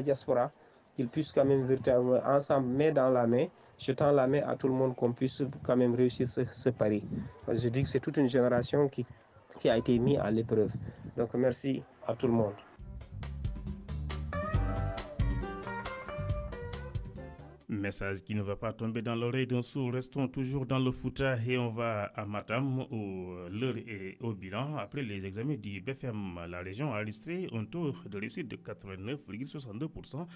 diaspora, qu'ils puissent quand même véritablement ensemble, main dans la main, jetant la main à tout le monde, qu'on puisse quand même réussir ce, pari. Je dis que c'est toute une génération qui a été mise à l'épreuve. Donc merci à tout le monde. Message qui ne va pas tomber dans l'oreille d'un sourd. Restons toujours dans le Fouta et on va à Matam où l'heure est au bilan. Après les examens du BFM, la région a enregistré un taux de réussite de 89,62%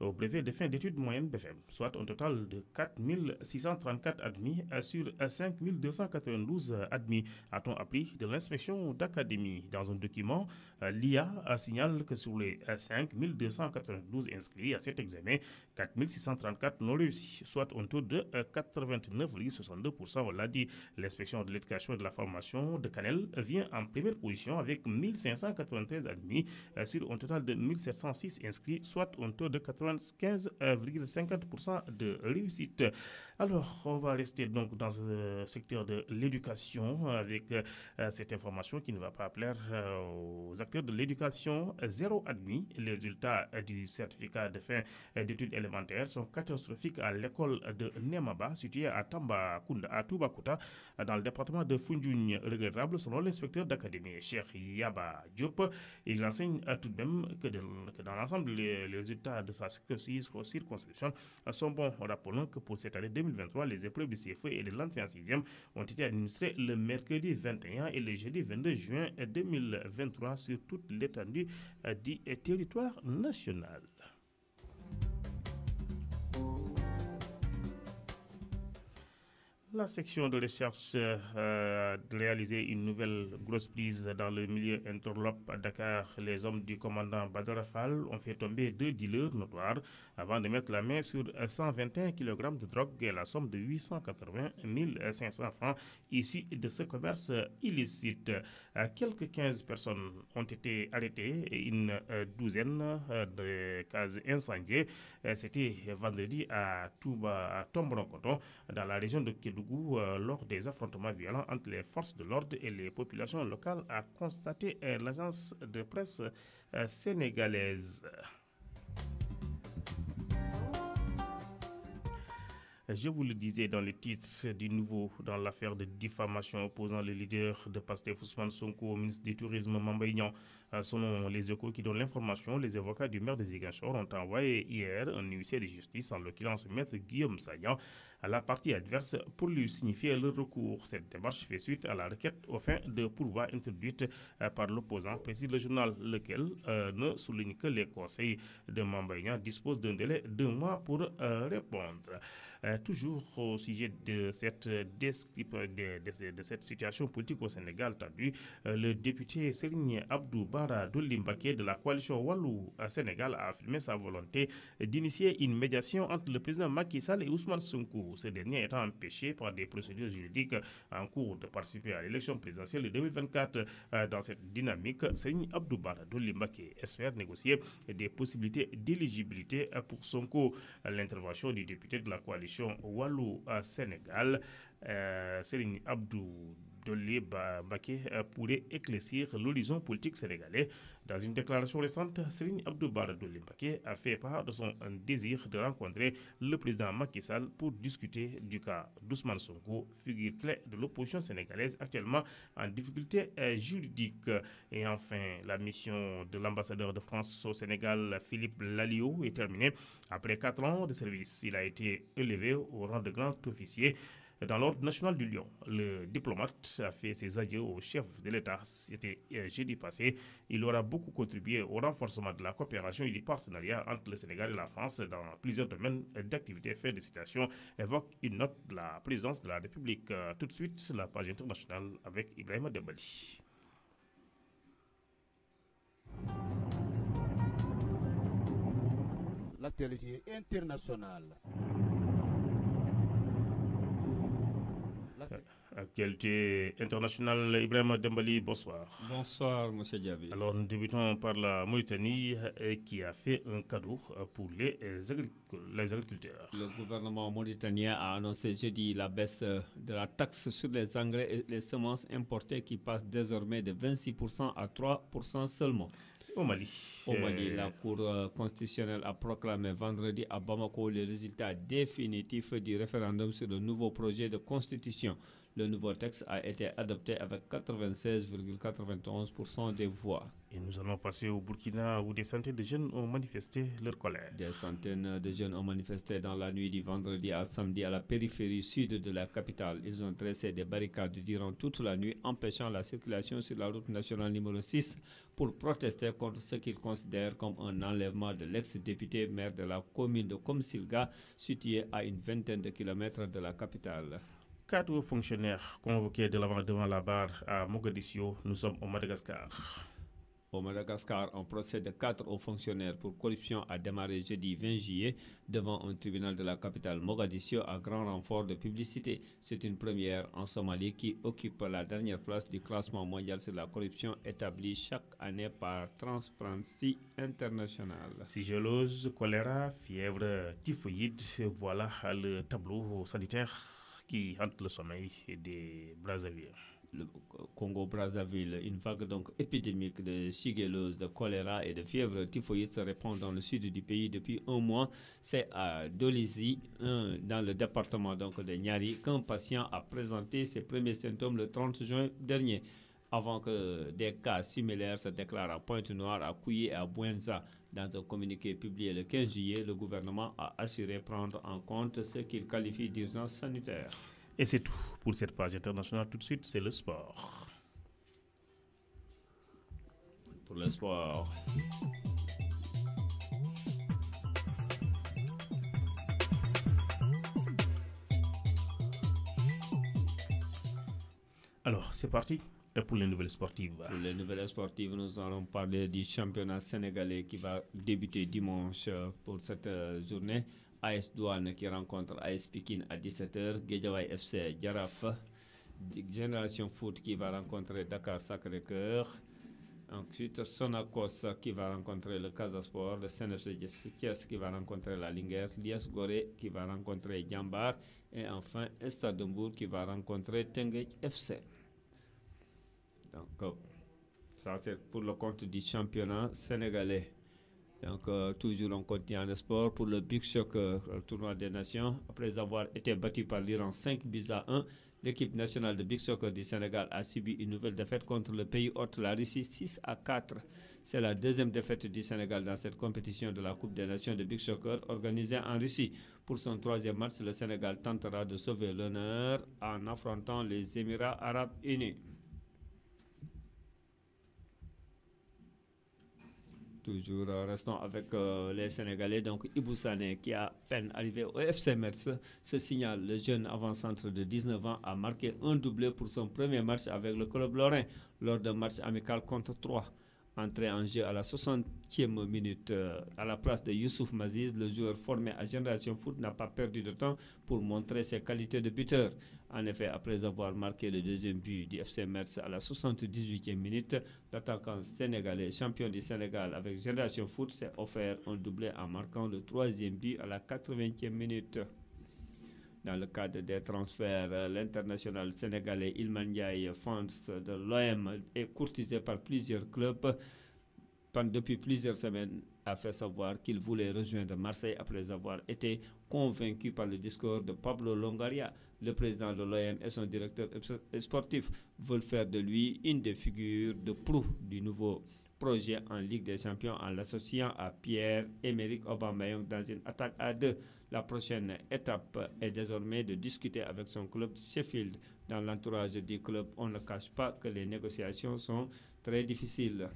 au brevet de fin d'études moyennes BFM, soit un total de 4 634 admis sur 5 292 admis, a-t-on appris de l'inspection d'académie? Dans un document, l'IA signale que sur les 5 292 inscrits à cet examen, 4 634 n'ont réussi, soit un taux de 89,62%. On l'a dit, l'inspection de l'éducation et de la formation de Canel vient en première position avec 1593 admis sur un total de 1706 inscrits, soit un taux de 80 95,50% de réussite. Alors, on va rester donc dans ce secteur de l'éducation avec euh, cette information qui ne va pas plaire euh, aux acteurs de l'éducation. Zéro admis. Les résultats du certificat de fin d'études élémentaires sont catastrophiques à l'école de Nemaba, située à Tambakunda, à Tubakuta, dans le département de Fundjoun. Regrettable selon l'inspecteur d'académie, Cheikh Yaba Diop. Il enseigne tout de même que dans l'ensemble, les, les résultats de sa circonscription sont bons. Rappelons que pour cette année 2023, les épreuves du CFE et de l'entrée en 6e ont été administrées le mercredi 21 et le jeudi 22 juin 2023 sur toute l'étendue du territoire national. La section de recherche euh, de réaliser une nouvelle grosse prise dans le milieu interlope à Dakar. Les hommes du commandant Badr Fall ont fait tomber deux dealers notoires avant de mettre la main sur 121 kg de drogue et la somme de 880 500 francs issus de ce commerce illicite. Euh, quelques 15 personnes ont été arrêtées et une euh, douzaine de cases incendiées. C'était vendredi à Touba, à dans la région de Kédou lors des affrontements violents entre les forces de l'ordre et les populations locales, a constaté l'agence de presse sénégalaise. Je vous le disais dans le titre du nouveau dans l'affaire de diffamation opposant le leader de Pastef Ousmane Sonko au ministre du Tourisme Mambaignan. Selon les échos qui donnent l'information, les avocats du maire de Ziguinchor ont envoyé hier un huissier de justice, en l'occurrence maître Guillaume Sagnan, à la partie adverse pour lui signifier le recours. Cette démarche fait suite à la requête aux fins de pourvoi introduite par l'opposant, précise le journal, lequel euh, ne souligne que les conseils de Mambaignan disposent d'un délai de mois pour euh, répondre. Euh, toujours au sujet de cette, situation politique au Sénégal tendue, le député Serigne Abdou Bara Doulimbake de la coalition Wallou à Sénégal a affirmé sa volonté d'initier une médiation entre le président Macky Sall et Ousmane Sonko. Ce dernier étant empêché par des procédures juridiques en cours de participer à l'élection présidentielle de 2024. Dans cette dynamique, Serigne Abdou Bara Doulimbake espère négocier des possibilités d'éligibilité pour Sonko. L'intervention du député de la coalition coalition wàllu euh, Sénégal euh, Serigne Abdou Dolé Baké pourrait éclaircir l'horizon politique sénégalais. Dans une déclaration récente, Serigne Abdou Bara Dolé Baké a fait part de son désir de rencontrer le président Macky Sall pour discuter du cas d'Ousmane Sonko, figure clé de l'opposition sénégalaise actuellement en difficulté juridique. Et enfin, la mission de l'ambassadeur de France au Sénégal, Philippe Lalliot, est terminée. Après quatre ans de service, il a été élevé au rang de grand officier. Dans l'ordre national du Lyon, le diplomate a fait ses adieux au chef de l'État. C'était jeudi passé. Il aura beaucoup contribué au renforcement de la coopération et du partenariat entre le Sénégal et la France dans plusieurs domaines d'activité. Fait de citation évoque une note de la présidence de la République. Tout de suite, la page internationale avec Ibrahim Debali. L'actualité internationale. Actualité internationale, Ibrahim Dembali, bonsoir. Bonsoir, M. Diaby. Alors, nous débutons par la Mauritanie qui a fait un cadeau pour les, les agriculteurs. Le gouvernement mauritanien a annoncé jeudi la baisse de la taxe sur les engrais et les semences importées qui passe désormais de 26% à 3% seulement. Au Mali. Au Mali, euh, la Cour euh, constitutionnelle a proclamé vendredi à Bamako les résultats définitifs du référendum sur le nouveau projet de constitution. Le nouveau texte a été adopté avec 96,91% des voix. Et nous allons passer au Burkina où des centaines de jeunes ont manifesté leur colère. Des centaines de jeunes ont manifesté dans la nuit du vendredi à samedi à la périphérie sud de la capitale. Ils ont dressé des barricades durant toute la nuit, empêchant la circulation sur la route nationale numéro 6 pour protester contre ce qu'ils considèrent comme un enlèvement de l'ex-député maire de la commune de Komsilga, située à une vingtaine de kilomètres de la capitale. Quatre hauts fonctionnaires convoqués de l'avant devant la barre à Mogadiscio. Nous sommes au Madagascar. Au Madagascar, un procès de quatre hauts fonctionnaires pour corruption a démarré jeudi 20 juillet devant un tribunal de la capitale Mogadiscio à grand renfort de publicité. C'est une première en Somalie qui occupe la dernière place du classement mondial sur la corruption établi chaque année par Transparency International. Sigellose, choléra, fièvre, typhoïde, voilà le tableau sanitaire qui hante le sommeil des Brazzaville. le Congo-Brazzaville, une vague donc épidémique de shigellose, de choléra et de fièvre typhoïde se répand dans le sud du pays depuis un mois. C'est à Dolisie, dans le département donc de Niari, qu'un patient a présenté ses premiers symptômes le 30 juin dernier. Avant que des cas similaires se déclarent à Pointe-Noire, à Couillé et à Buenza. Dans un communiqué publié le 15 juillet, le gouvernement a assuré prendre en compte ce qu'il qualifie d'urgence sanitaire. Et c'est tout pour cette page internationale. Tout de suite, c'est le sport. Pour le sport. Alors, c'est parti pour les nouvelles sportives. Pour les nouvelles sportives, nous allons parler du championnat sénégalais qui va débuter dimanche pour cette journée. AS Douane qui rencontre AS Pikin à 17h, Guédiawaye FC Jaraf, Génération Foot qui va rencontrer Dakar Sacré-Cœur, ensuite Sonakos qui va rencontrer le Casasport, le CNFC Thiès qui va rencontrer la Linguère, Lias Goré qui va rencontrer Djambar et enfin Estade qui va rencontrer Tenguet FC. Donc, ça c'est pour le compte du championnat sénégalais. Donc, euh, toujours on continue en sport pour le Big Shock, euh, le tournoi des nations. Après avoir été battu par l'Iran 5 buts à 1, l'équipe nationale de Big Soccer du Sénégal a subi une nouvelle défaite contre le pays hôte, la Russie, 6 à 4. C'est la deuxième défaite du Sénégal dans cette compétition de la Coupe des Nations de Big Soccer organisée en Russie. Pour son troisième match, le Sénégal tentera de sauver l'honneur en affrontant les Émirats arabes unis. Toujours euh, restons avec euh, les Sénégalais. Donc Ibou qui a peine arrivé au FC Metz, se signale. Le jeune avant-centre de 19 ans a marqué un doublé pour son premier match avec le club lorrain lors d'un match amical contre 3. Entré en jeu à la 60e minute euh, à la place de Youssouf Maziz, le joueur formé à Génération Foot n'a pas perdu de temps pour montrer ses qualités de buteur. En effet, après avoir marqué le deuxième but du FC Metz à la 78e minute, l'attaquant sénégalais, champion du Sénégal avec Génération Foot, s'est offert un doublé en marquant le troisième but à la 80e minute. Dans le cadre des transferts, l'international sénégalais Ilman Ndiaye, de l'OM, est courtisé par plusieurs clubs depuis plusieurs semaines a fait savoir qu'il voulait rejoindre Marseille après avoir été convaincu par le discours de Pablo Longaria. Le président de l'OM et son directeur sportif veulent faire de lui une des figures de proue du nouveau projet en Ligue des Champions en l'associant à Pierre-Emerick Aubameyang dans une attaque à deux. La prochaine étape est désormais de discuter avec son club Sheffield. Dans l'entourage du club, on ne cache pas que les négociations sont très difficiles.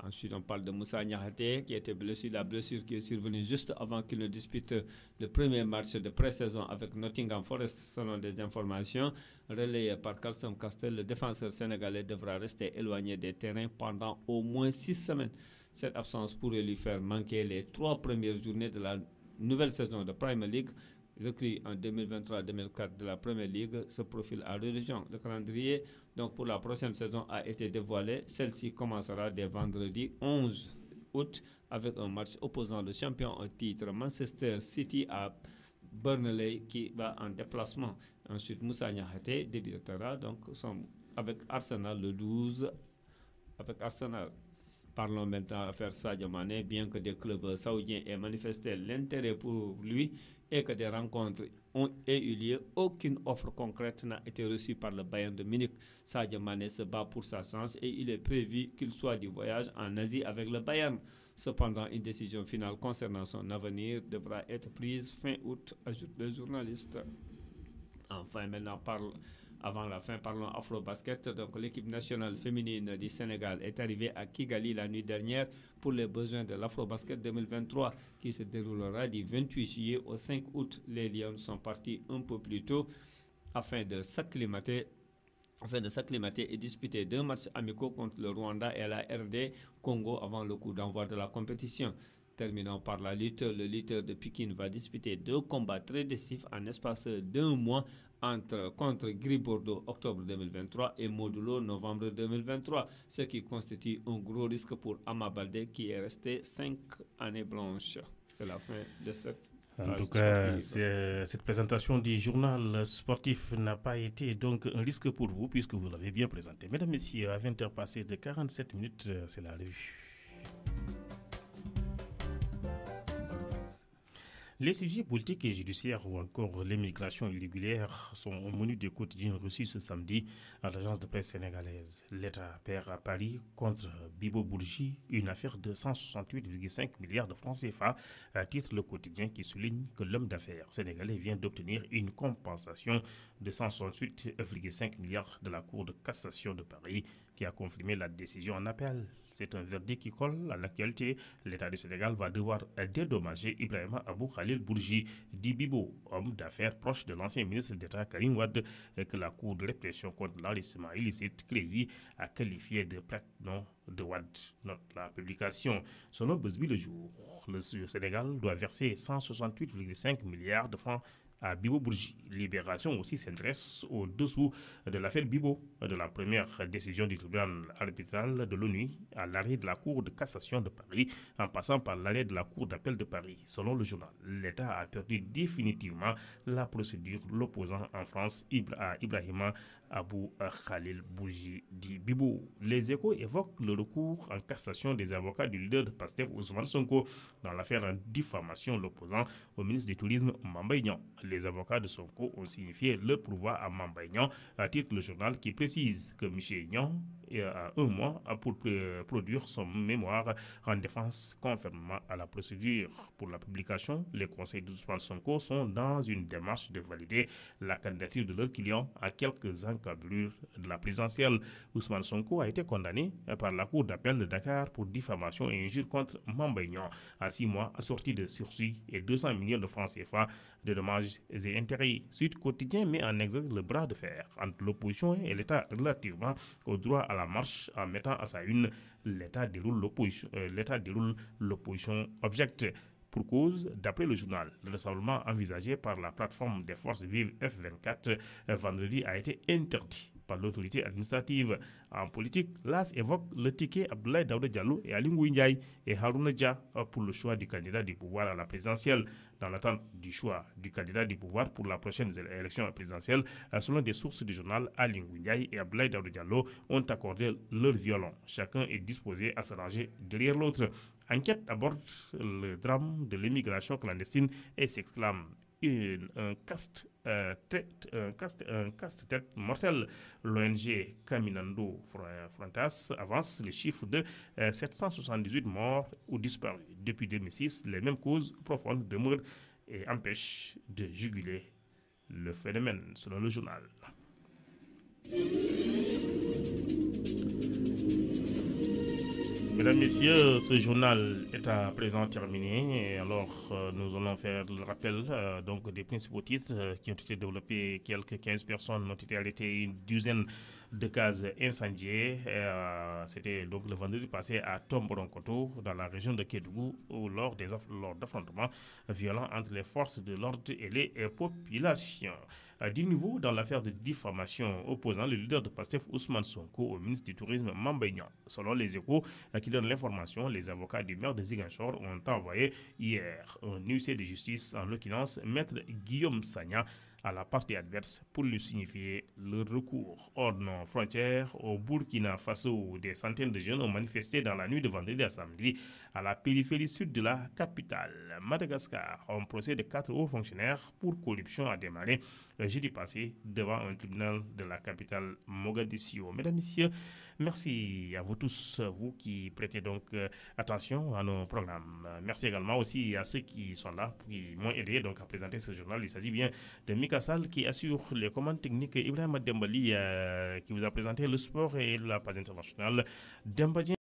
Ensuite, on parle de Moussa Niakhaté qui était blessé. La blessure qui est survenue juste avant qu'il ne dispute le premier match de pré-saison avec Nottingham Forest, selon des informations relayées par Carlson Castel. Le défenseur sénégalais devra rester éloigné des terrains pendant au moins six semaines. Cette absence pourrait lui faire manquer les trois premières journées de la nouvelle saison de Premier League recrue en 2023-2004 de la Premier League se profile à l'origine. Le calendrier donc pour la prochaine saison a été dévoilé. Celle-ci commencera dès vendredi 11 août avec un match opposant le champion au titre Manchester City à Burnley qui va en déplacement. Ensuite, Moussa Niakhaté débutera donc avec Arsenal le 12 avec Arsenal. Parlons maintenant l'affaire Sadio Mane, bien que des clubs saoudiens aient manifesté l'intérêt pour lui et que des rencontres ont eu lieu, aucune offre concrète n'a été reçue par le Bayern de Munich. Sadio Mane se bat pour sa chance et il est prévu qu'il soit du voyage en Asie avec le Bayern. Cependant, une décision finale concernant son avenir devra être prise fin août, ajoute le journaliste. Enfin, maintenant, parle, avant la fin, parlons Afro-Basket. Donc, l'équipe nationale féminine du Sénégal est arrivée à Kigali la nuit dernière pour les besoins de l'Afro-Basket 2023 qui se déroulera du 28 juillet au 5 août. Les Lions sont partis un peu plus tôt afin de s'acclimater afin de s'acclimater et disputer deux matchs amicaux contre le Rwanda et la RD Congo avant le coup d'envoi de la compétition. Terminons par la lutte. Le lutteur de Pékin va disputer deux combats très décisifs en espace d'un mois entre, contre Gris Bordeaux octobre 2023 et Modulo novembre 2023, ce qui constitue un gros risque pour Amabalde qui est resté cinq années blanches. C'est la fin de cette en tout cas, cette présentation du journal sportif n'a pas été donc un risque pour vous puisque vous l'avez bien présenté. Mesdames, Messieurs, à 20h passées de 47 minutes, c'est la revue. Les sujets politiques et judiciaires ou encore l'immigration irrégulière sont au menu des quotidiens reçus ce samedi à l'agence de presse sénégalaise. L'État perd à Paris contre Bibo Bourgi une affaire de 168,5 milliards de francs CFA, à titre le quotidien qui souligne que l'homme d'affaires sénégalais vient d'obtenir une compensation de 168,5 milliards de la Cour de cassation de Paris qui a confirmé la décision en appel. C'est un verdict qui colle à l'actualité. L'État du Sénégal va devoir dédommager Ibrahim Abou Khalil Bourgi Dibibo, homme d'affaires proche de l'ancien ministre d'État Karim Wad, que la Cour de répression contre l'enrichissement illicite Cléry a qualifié de prête-nom de Wad. Note la publication. Son nom le jour. Le Sénégal doit verser 168,5 milliards de francs à Bibo Bourgi. Libération aussi s'intéresse au-dessous de l'affaire Bibo, de la première décision du tribunal arbitral de l'ONU à l'arrêt de la Cour de cassation de Paris, en passant par l'arrêt de la Cour d'appel de Paris. Selon le journal, l'État a perdu définitivement la procédure l'opposant en France à Ibrahima Abou Khalil Bouji dit. Les échos évoquent le recours en cassation des avocats du leader de PASTEF Ousmane Sonko dans l'affaire en diffamation l'opposant au ministre du Tourisme Mambaignan. Les avocats de Sonko ont signifié leur pouvoir à Mambaignan à titre le journal qui précise que M. Ignan a un mois pour produire son mémoire en défense conformément à la procédure. Pour la publication, les conseils d'Ousmane Sonko sont dans une démarche de valider la candidature de leur client à quelques ans de la présidentielle. Ousmane Sonko a été condamné par la Cour d'appel de Dakar pour diffamation et injure contre Mambaignan à six mois assorti de sursis et 200 millions de francs CFA de dommages et intérêts. Suite quotidien met en exergue le bras de fer entre l'opposition et l'État relativement au droit à la marche en mettant à sa une l'État déroule euh, l'opposition objecte. Pour cause, d'après le journal, le rassemblement envisagé par la plateforme des forces vives F24 euh, vendredi a été interdit par l'autorité administrative. En politique, l'AS évoque le ticket Abdoulaye Daouda et Ali Ndiaye et Harouna Dja pour le choix du candidat du pouvoir à la présidentielle. Dans l'attente du choix du candidat du pouvoir pour la prochaine élection présidentielle, selon des sources du journal, Ali Ndiaye et Abdoulaye Daouda Diallo ont accordé leur violon. Chacun est disposé à s'arranger derrière l'autre. Enquête aborde le drame de l'immigration clandestine et s'exclame un caste euh, un tête mortel. L'ONG Caminando Frontas avance le chiffre de 778 euh, morts ou disparus. Depuis 2006, les mêmes causes profondes demeurent et empêchent de juguler le phénomène, selon le journal. Mesdames, Messieurs, ce journal est à présent terminé. Et alors, euh, nous allons faire le rappel euh, donc des principaux titres euh, qui ont été développés. Quelques 15 personnes ont été arrêtées, une douzaine de cases incendiées. C'était donc le vendredi passé à Tomboronkoto, dans la région de Kédougou, lors d'affrontements violents entre les forces de l'ordre et les populations du nouveau dans l'affaire de diffamation opposant le leader de PASTEF Ousmane Sonko au ministre du Tourisme Mambaignan. Selon les échos qui donnent l'information, les avocats du maire de Ziguinchor ont envoyé hier un huissier de justice, en l'occurrence Maître Guillaume Sagna, à la partie adverse pour lui signifier le recours. Hors nos frontières, au Burkina Faso, des centaines de jeunes ont manifesté dans la nuit de vendredi à samedi à la périphérie sud de la capitale. Madagascar, un procès de quatre hauts fonctionnaires pour corruption a démarré jeudi passé devant un tribunal de la capitale Mogadiscio. Mesdames, Messieurs, merci à vous tous, vous qui prêtez donc attention à nos programmes. Merci également aussi à ceux qui sont là, qui m'ont aidé donc à présenter ce journal. Il s'agit bien de Mika Sall qui assure les commandes techniques, Ibrahim Dembali qui vous a présenté le sport et la page internationale.